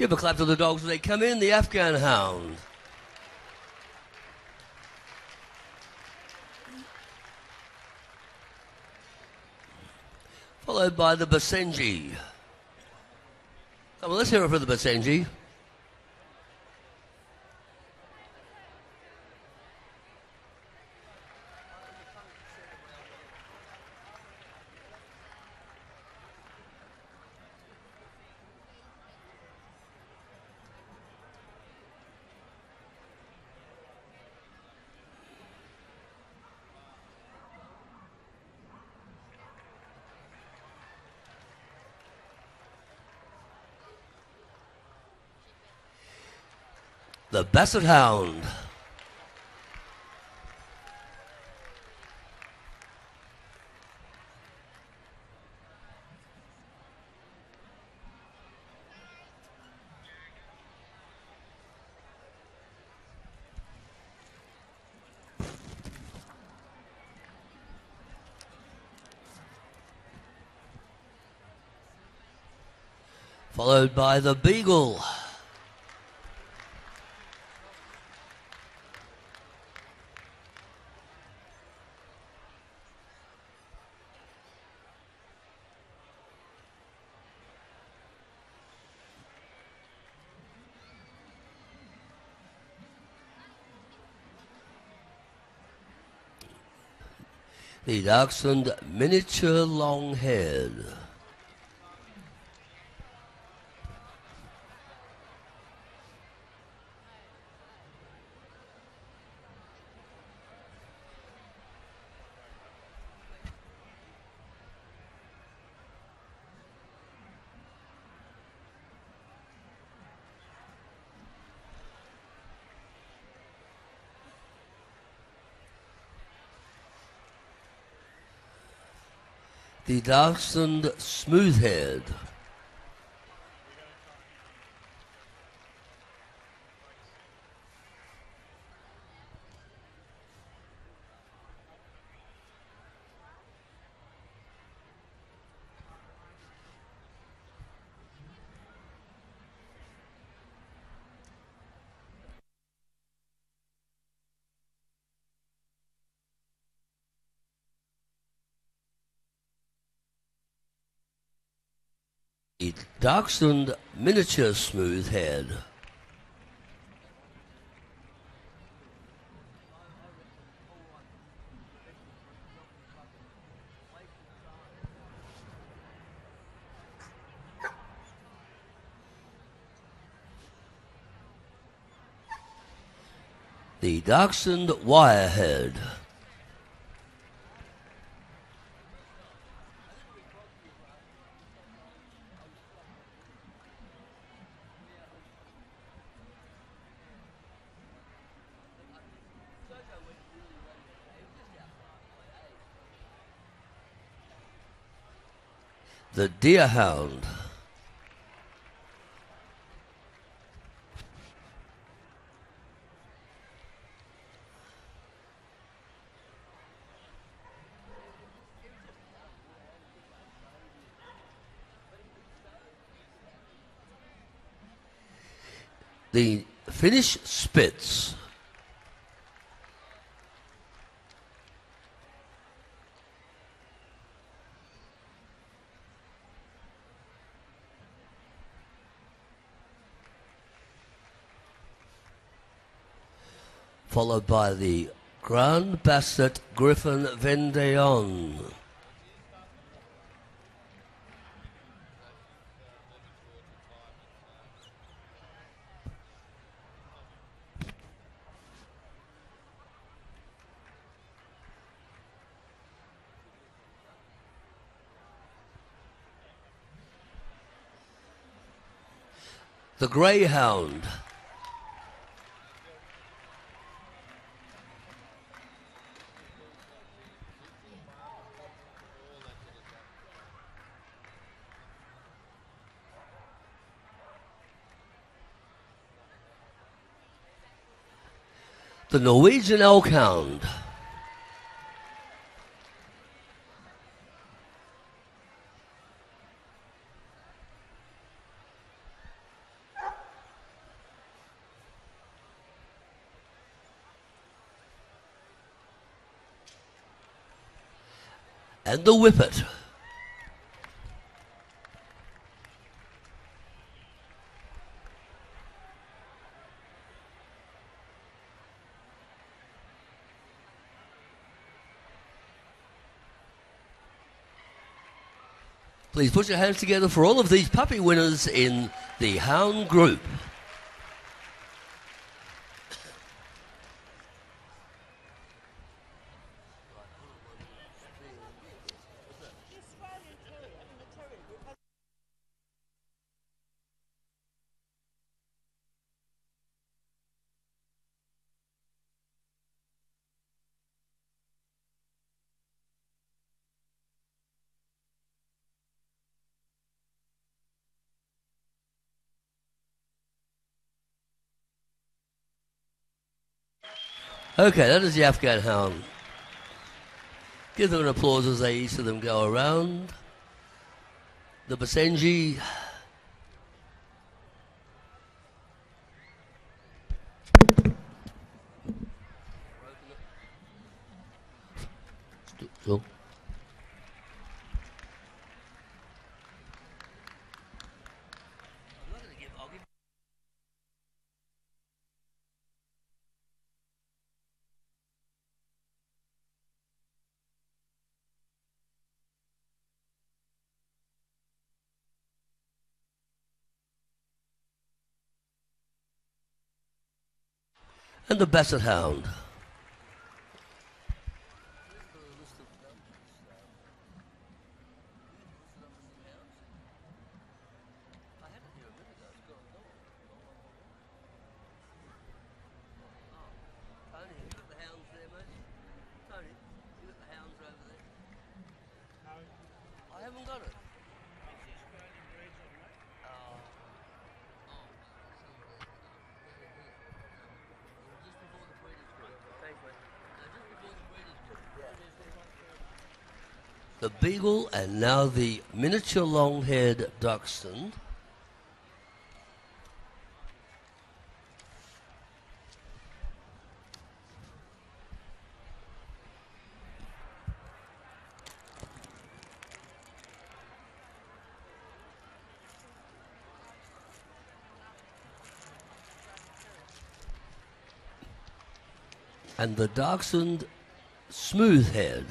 Give a clap to the dogs when they come in. The Afghan Hound. Followed by the Basenji. Come on, let's hear it for the Basenji. The Basset Hound. Followed by the Beagle. The dachshund miniature long head. The Dachshund Smoothhead. Dachshund Miniature Smoothhead. The Dachshund Wirehead. The Deerhound. The Finnish Spitz. Followed by the Grand Basset Griffon Vendéen. The Greyhound. the Norwegian Elkhound. And the Whippet. Please put your hands together for all of these puppy winners in the Hound Group. Okay, that is the Afghan hound. Give them an applause as they each of them go around. The Basenji. And the Basset Hound. And now the miniature long-haired dachshund. and the dachshund smoothhead.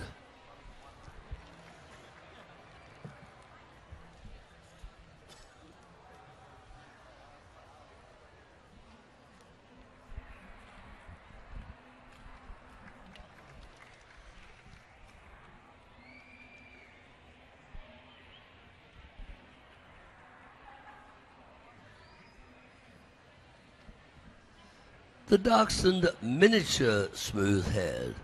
The dachshund miniature smoothhead.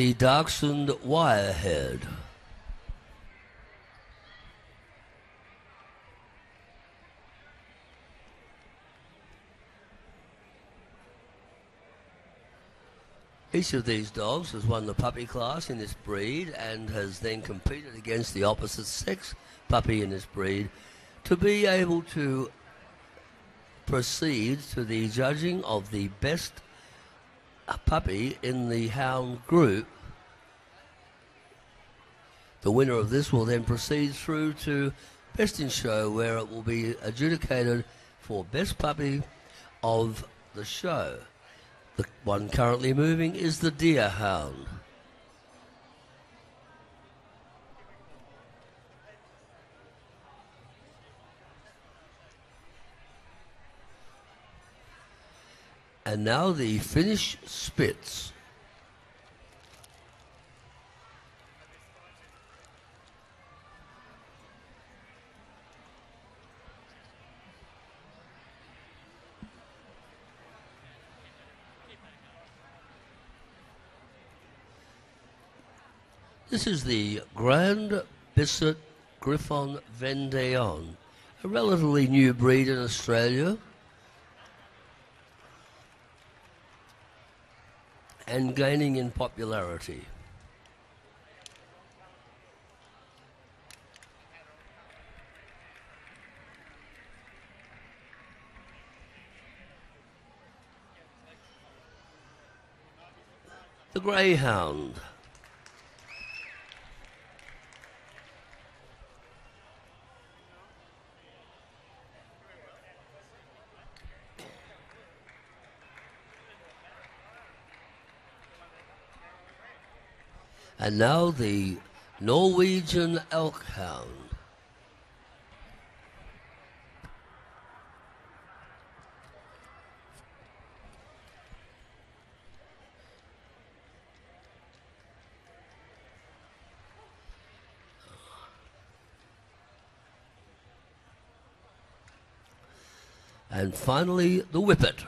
The Dachshund Wirehead. Each of these dogs has won the puppy class in this breed and has then competed against the opposite sex puppy in this breed to be able to proceed to the judging of the best a puppy in the hound group. The winner of this will then proceed through to Best in Show, where it will be adjudicated for Best Puppy of the show. The one currently moving is the Deer Hound. And now the Finnish Spitz. This is the Grand Basset Griffon Vendéen, a relatively new breed in Australia. And gaining in popularity. The Greyhound. And now the Norwegian elk hound. And finally, the Whippet.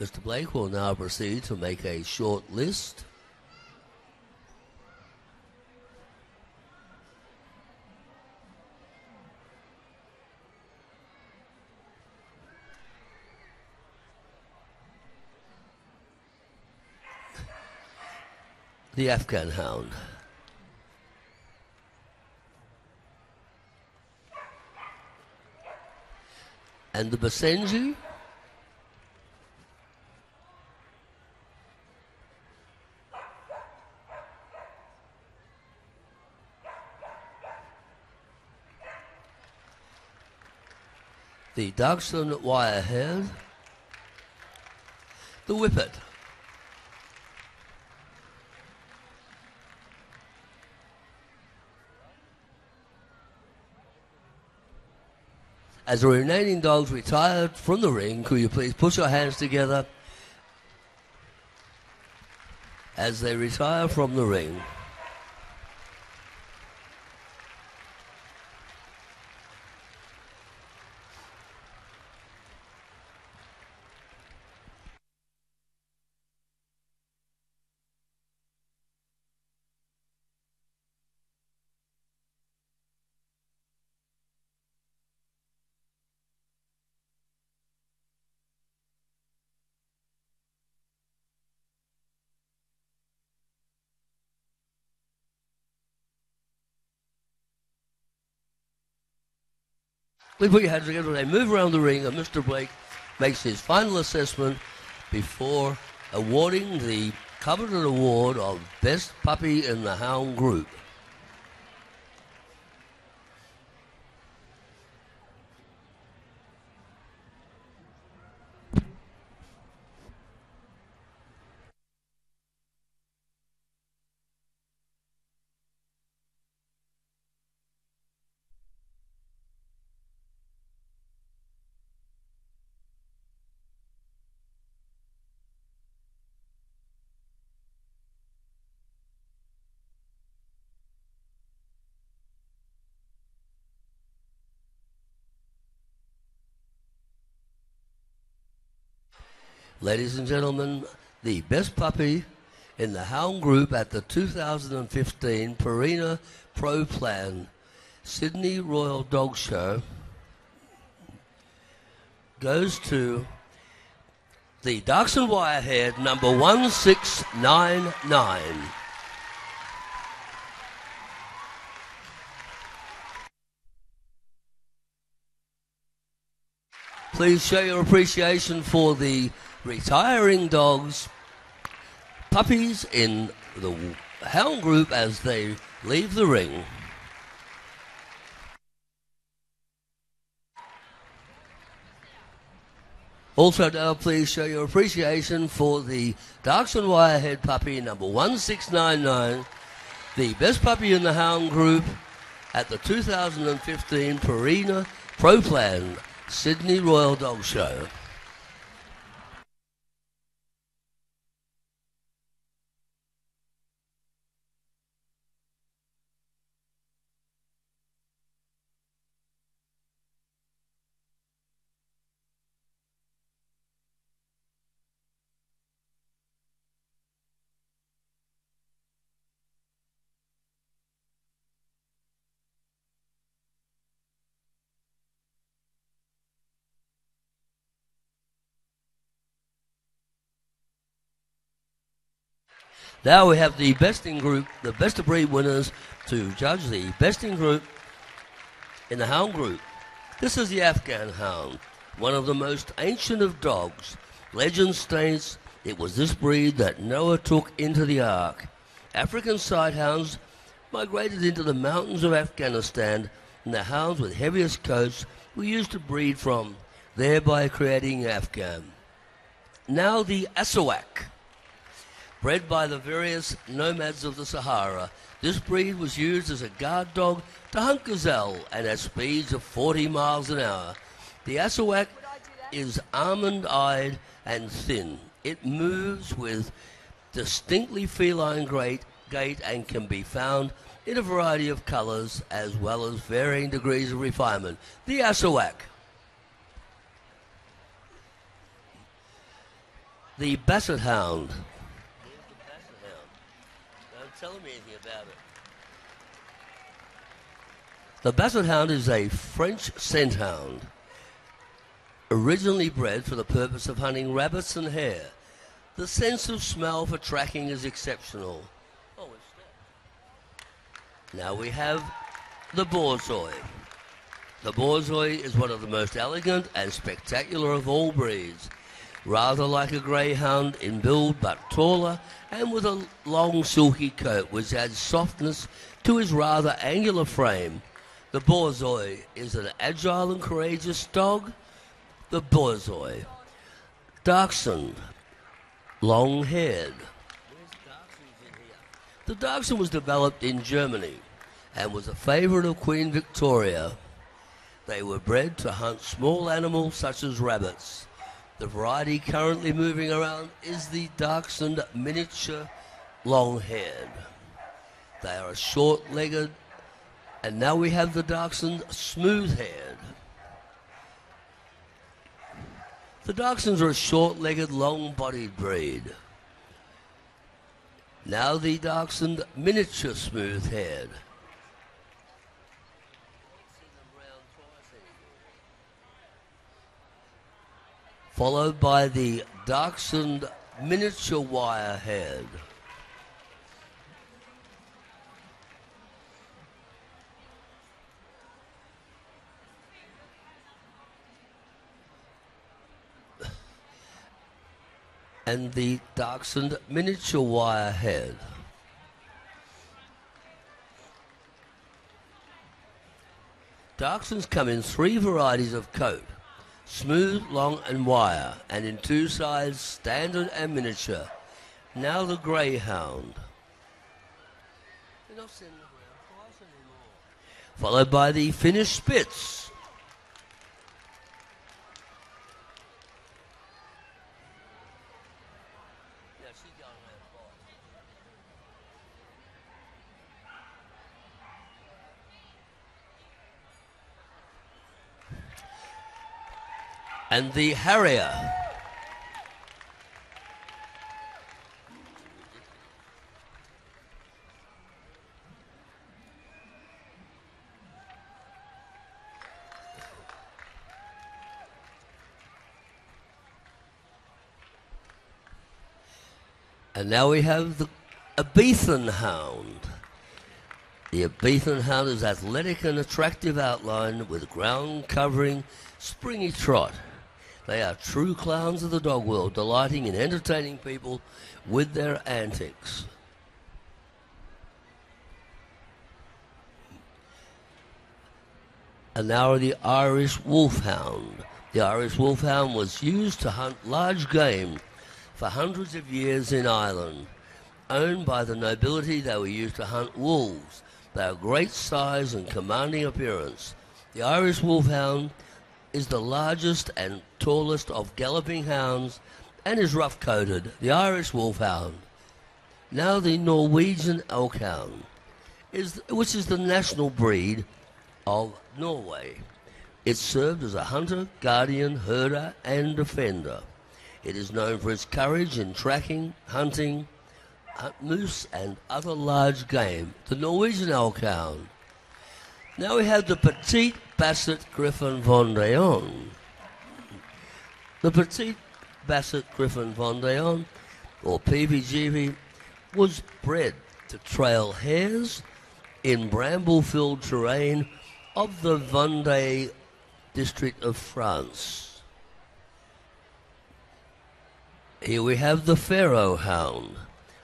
Mr. Blake will now proceed to make a short list. the Afghan hound. And the Basenji the Dachshund Wirehead, the Whippet. As the remaining dogs retired from the ring, could you please put your hands together as they retire from the ring? We put your hands together. They move around the ring, and Mr. Blake makes his final assessment before awarding the coveted award of Best Puppy in the Hound Group. Ladies and gentlemen, the best puppy in the Hound Group at the 2015 Purina Pro Plan Sydney Royal Dog Show goes to the Dachshund Wirehead number 1699. Please show your appreciation for the retiring dogs, puppies in the hound group as they leave the ring. Also, now please show your appreciation for the Dachshund Wirehead puppy number 1699, the best puppy in the hound group at the 2015 Purina Pro Plan Sydney Royal Dog Show. Now we have the best in group, the best of breed winners to judge the best in group in the hound group. This is the Afghan hound, one of the most ancient of dogs. Legend states it was this breed that Noah took into the ark. African sighthounds migrated into the mountains of Afghanistan, and the hounds with heaviest coats were used to breed from, thereby creating Afghan. Now the Azawakh. Bred by the various nomads of the Sahara, this breed was used as a guard dog to hunt gazelle and at speeds of 40 miles an hour. The Azawakh is almond-eyed and thin. It moves with distinctly feline gait, gait and can be found in a variety of colors as well as varying degrees of refinement. The Azawakh. The Basset Hound. Don't tell me anything about it. The Basset Hound is a French scent hound, originally bred for the purpose of hunting rabbits and hare. The sense of smell for tracking is exceptional. Oh, now we have the Borzoi. The Borzoi is one of the most elegant and spectacular of all breeds rather like a greyhound in build but taller and with a long silky coat which adds softness to his rather angular frame. The Borzoi is an agile and courageous dog. The Borzoi. Dachshund, long haired. The Dachshund was developed in Germany and was a favorite of Queen Victoria. They were bred to hunt small animals such as rabbits. The variety currently moving around is the Dachshund miniature long-haired. They are short-legged, and now we have the Dachshund smooth-haired. The Dachshunds are a short-legged, long-bodied breed. Now the Dachshund miniature smooth-haired. Followed by the Dachshund miniature wire head. and the Dachshund miniature wire head. Dachshunds come in three varieties of coat smooth, long, and wire, and in two sides, standard and miniature. Now the greyhound. Followed by the Finnish Spitz. And the Harrier. And now we have the Ibizan Hound. The Ibizan Hound is athletic and attractive outline with ground covering springy trot. They are true clowns of the dog world, delighting in entertaining people with their antics. And now the Irish Wolfhound. The Irish Wolfhound was used to hunt large game for hundreds of years in Ireland. Owned by the nobility, they were used to hunt wolves. They are great size and commanding appearance. The Irish Wolfhound is the largest and tallest of galloping hounds and is rough coated, the Irish Wolfhound. Now the Norwegian Elkhound, is, which is the national breed of Norway. It served as a hunter, guardian, herder, and defender. It is known for its courage in tracking, hunting, uh, moose, and other large game. The Norwegian Elkhound. Now we have the Petite Basset Griffon Vendéen. The Petite Bassett Basset Griffon Vendéen, or PBGV, was bred to trail hares in bramble-filled terrain of the Vendée district of France. Here we have the Pharaoh Hound,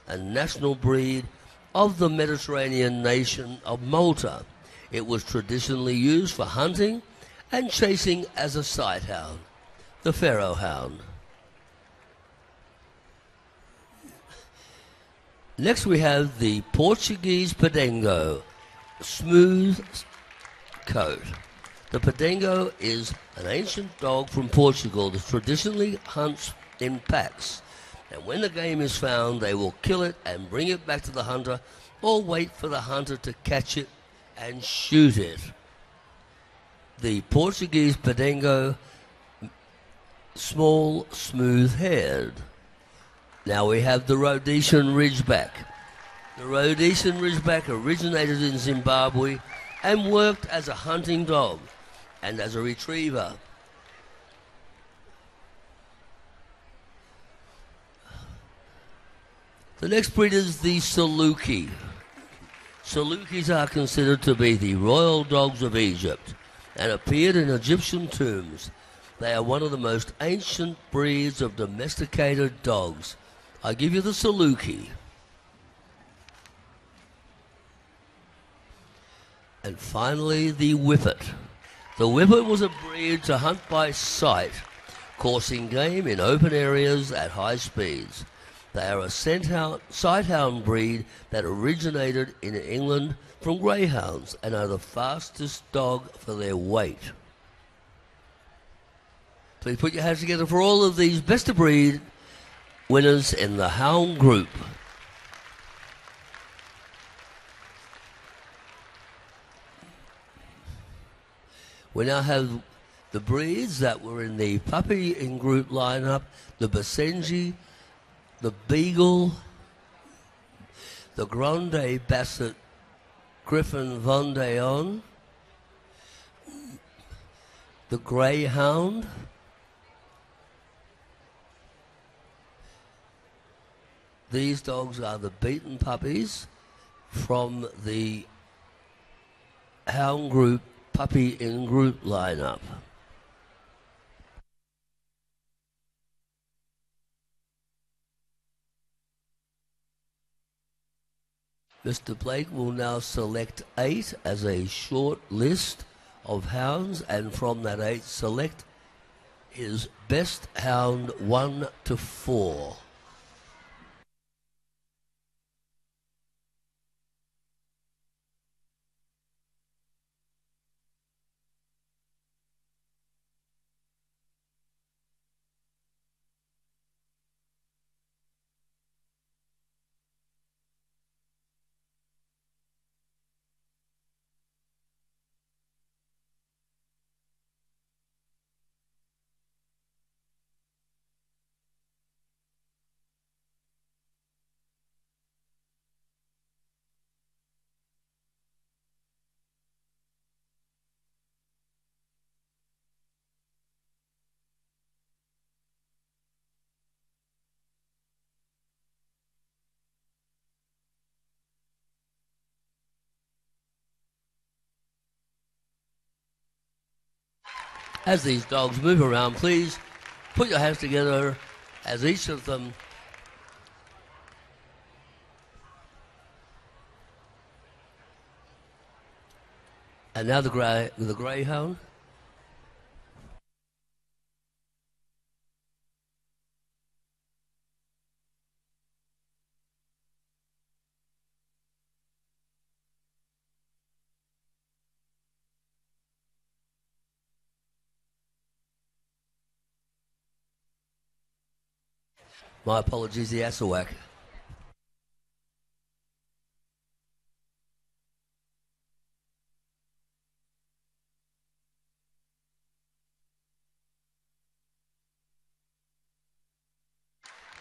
a national breed of the Mediterranean nation of Malta. It was traditionally used for hunting and chasing as a sight hound, the Pharaoh Hound. Next we have the Portuguese Podengo, smooth coat. The Podengo is an ancient dog from Portugal that traditionally hunts in packs. And when the game is found, they will kill it and bring it back to the hunter or wait for the hunter to catch it and shoot it. The Portuguese Podengo, small, smooth haired. Now we have the Rhodesian Ridgeback. The Rhodesian Ridgeback originated in Zimbabwe and worked as a hunting dog and as a retriever. The next breed is the Saluki. Salukis are considered to be the royal dogs of Egypt and appeared in Egyptian tombs. They are one of the most ancient breeds of domesticated dogs. I give you the Saluki. And finally, the Whippet. The Whippet was a breed to hunt by sight, coursing game in open areas at high speeds. They are a sighthound breed that originated in England from greyhounds and are the fastest dog for their weight. Please put your hands together for all of these best of breed winners in the hound group. We now have the breeds that were in the puppy in group lineup the Basenji, the Beagle, the Grande Basset Griffon Vendéen, the Greyhound, these dogs are the beaten puppies from the hound group puppy in group lineup. Mr. Blake will now select eight as a short list of hounds, and from that eight, select his best hound one to four. As these dogs move around, please put your hands together as each of them And now the grey, the greyhound. My apologies, the Azawakh.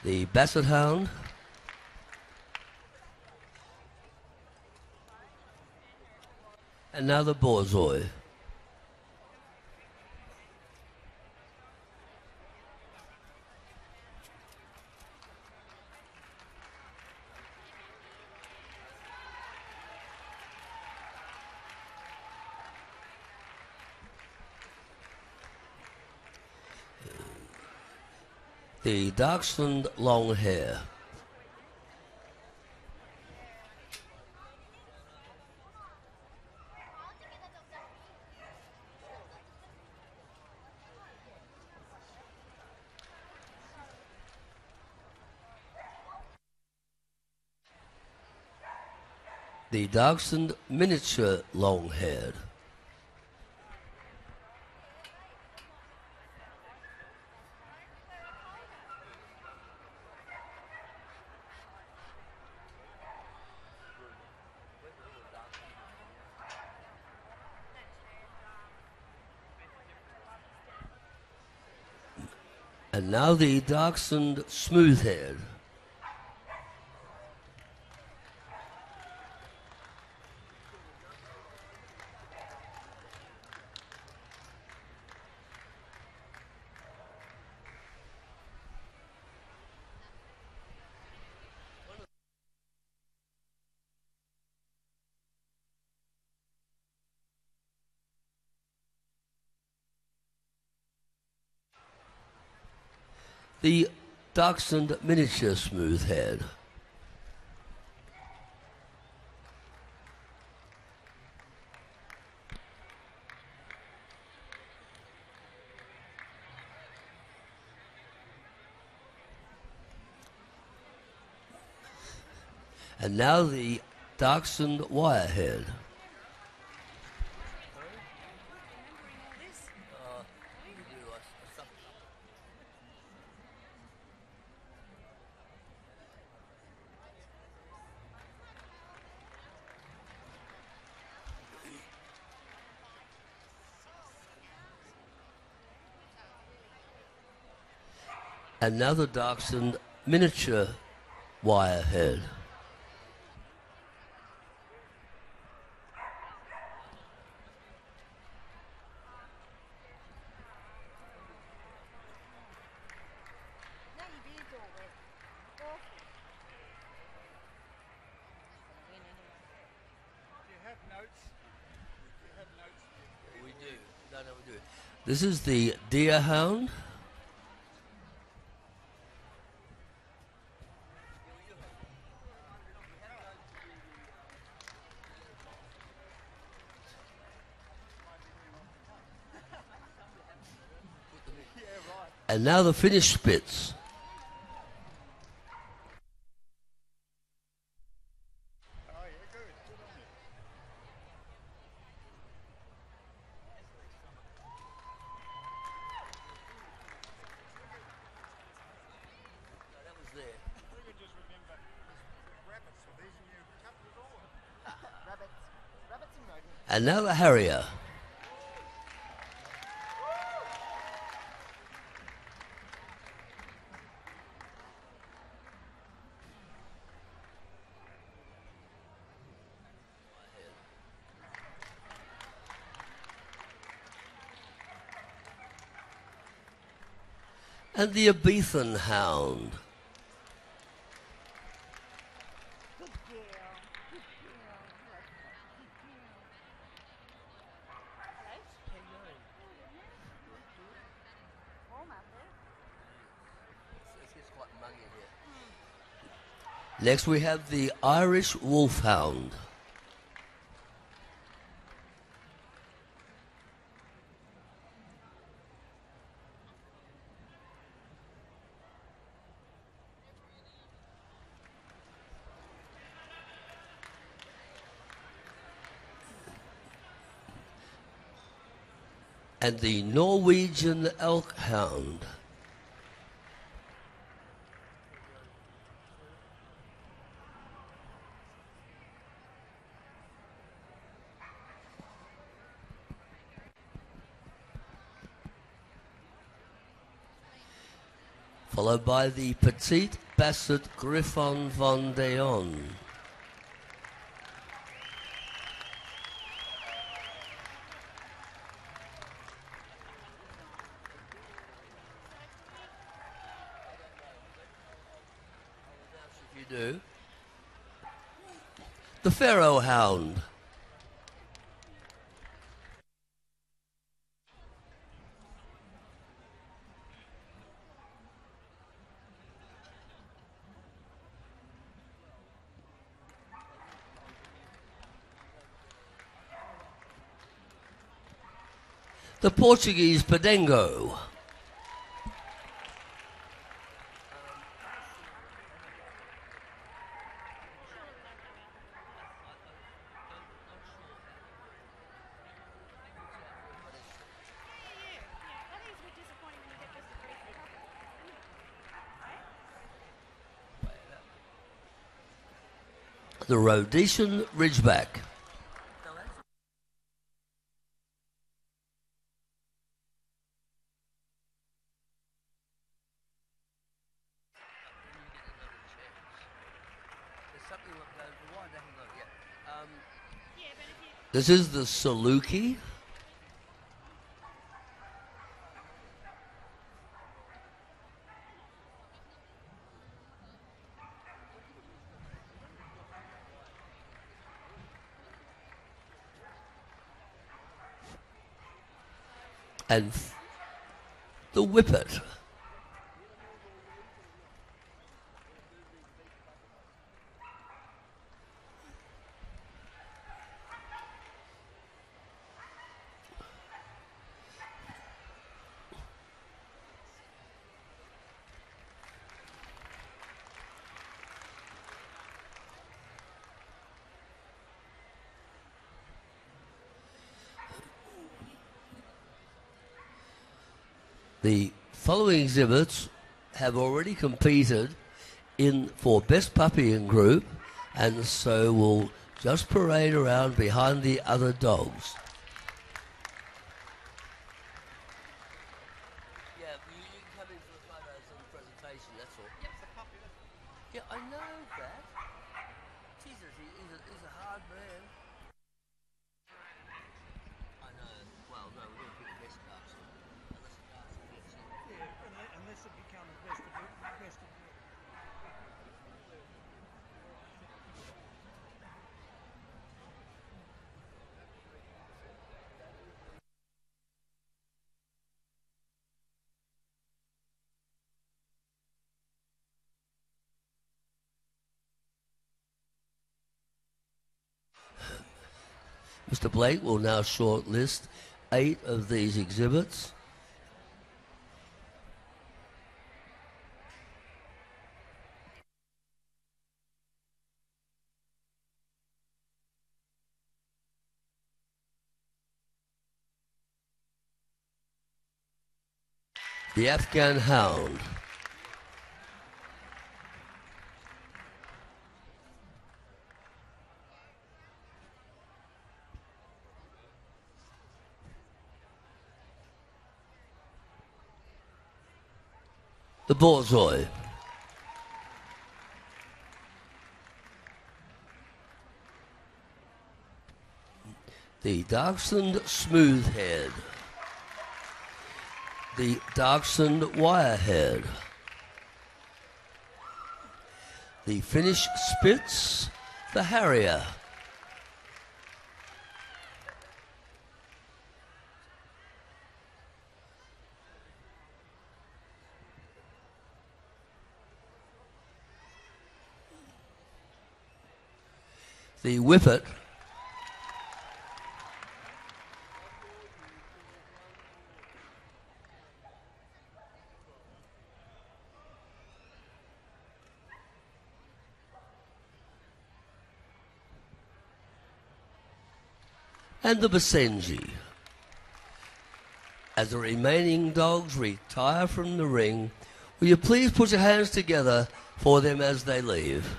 The Basset Hound. And now the Borzoi. The dachshund long hair. the Dachshund miniature long haired. And now the Dachshund smooth haired. The Dachshund miniature smooth head. And now the Dachshund wirehead. Another Dachshund miniature wire head. This is the Deerhound. And now the Finnish Spitz. And now the Harrier. And the Ibizan hound. Next we have the Irish Wolfhound. And the Norwegian elk hound. Followed by the Petite Basset Griffon Vendéen. do. Pharaoh Hound. The Portuguese Podengo. The Rhodesian Ridgeback. This is the Saluki. And the Whippet. The following exhibits have already competed in for Best Puppy in Group and so will just parade around behind the other dogs. Yeah, you, you can come in for the photos and the presentation, that's all. Yeah, I know that. Jesus, he, he's, a, he's a hard man. I know. Well, no, we're going to pick the best dogs. Unless the dogs gets in. Yeah, unless it becomes best of best of Mr. Blake will now shortlist eight of these exhibits. The Afghan Hound. The Borzoi. The Dachshund Smoothhead. The Dachshund Wirehead. The Finnish Spitz. The Harrier. The Whippet. And the Basenji. As the remaining dogs retire from the ring, will you please put your hands together for them as they leave?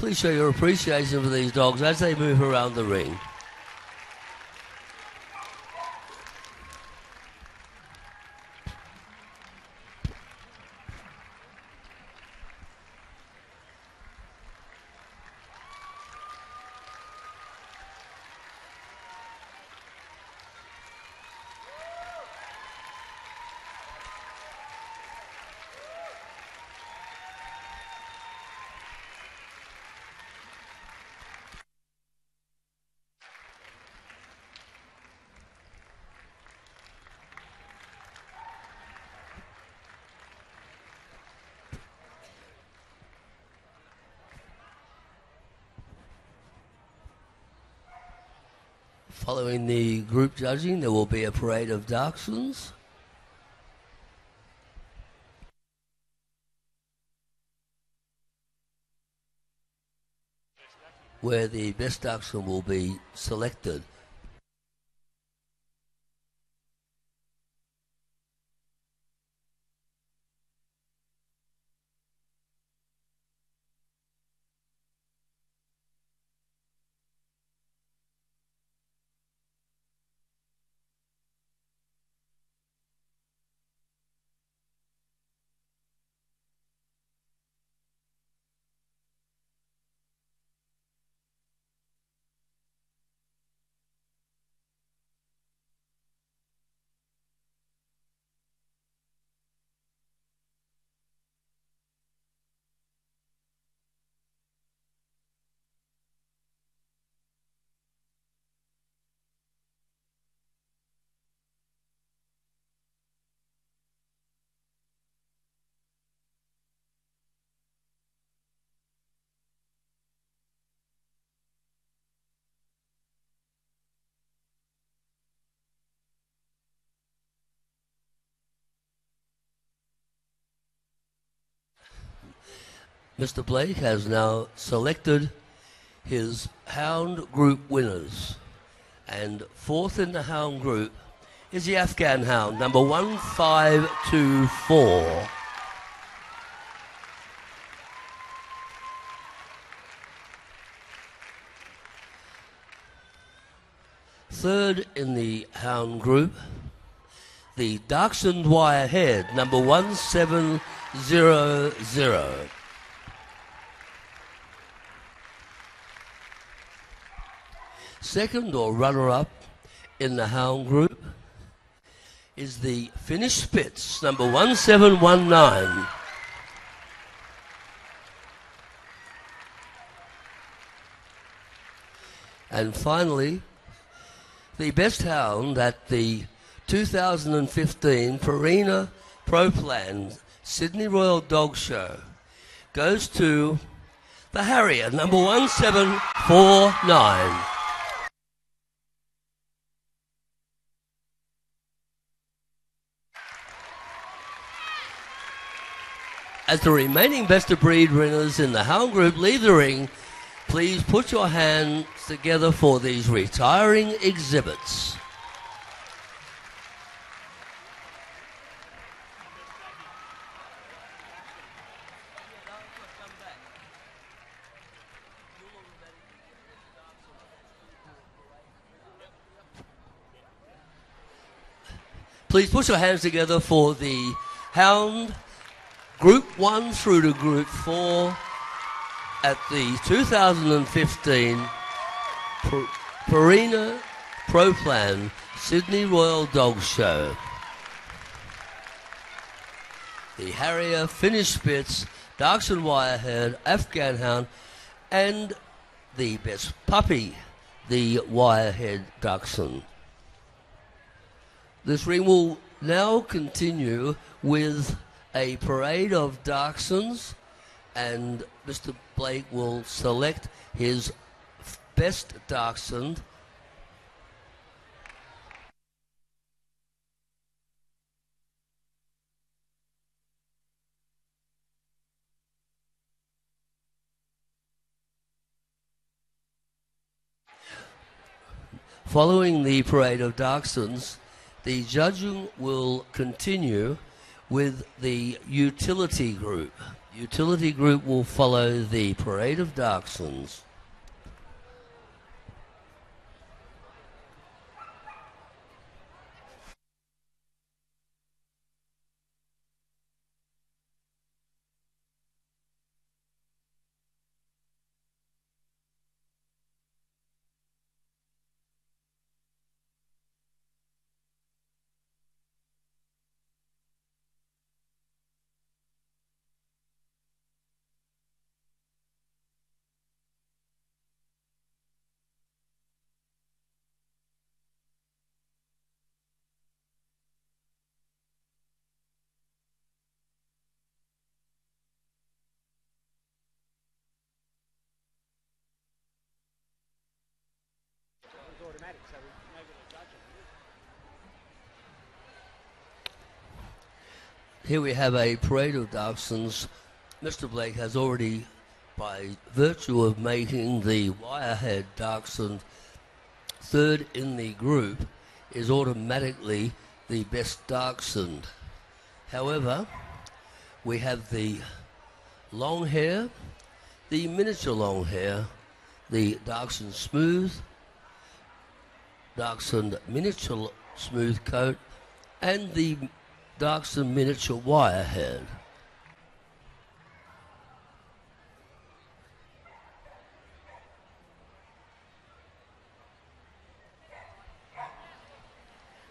Please show your appreciation for these dogs as they move around the ring. Following the group judging, there will be a parade of Dachshunds. Where the best Dachshund will be selected. Mr. Blake has now selected his hound group winners. And fourth in the hound group is the Afghan hound, number 1524. Third in the hound group, the Dachshund Wire Head, number 1700. Second or runner up in the hound group is the Finnish Spitz, number 1719. And finally, the best hound at the 2015 Purina Pro Plan Sydney Royal Dog Show goes to the Harrier, number 1749. As the remaining best of breed winners in the Hound Group leave the ring, please put your hands together for these retiring exhibits. Please put your hands together for the Hound Group 1 through to Group 4 at the 2015 Purina Pro Plan Sydney Royal Dog Show. The Harrier, Finnish Spitz, Dachshund Wirehead, Afghan Hound, and the best puppy, the Wirehead Dachshund. This ring will now continue with a parade of Dachshunds, and Mr. Blake will select his best Dachshund. Following the parade of Dachshunds, the judging will continue with the utility group. Utility group will follow the parade of Dachshunds. So we know what to judge it. Here we have a parade of Dachshunds. Mr. Blake has already, by virtue of making the wirehead Dachshund third in the group, is automatically the best Dachshund. However, we have the long hair, the miniature long hair, the Dachshund Smooth, Dachshund Miniature Smooth Coat, and the Dachshund Miniature wire head.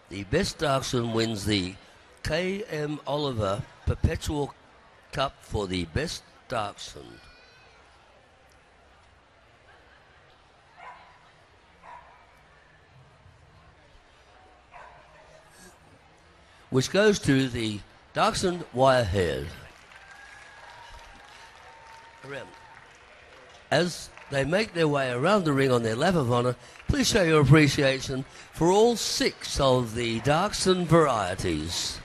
The best Dachshund wins the K.M. Oliver Perpetual Cup for the best Dachshund. Which goes to the Dachshund Wirehead. As they make their way around the ring on their lap of honour, please show your appreciation for all six of the Dachshund varieties.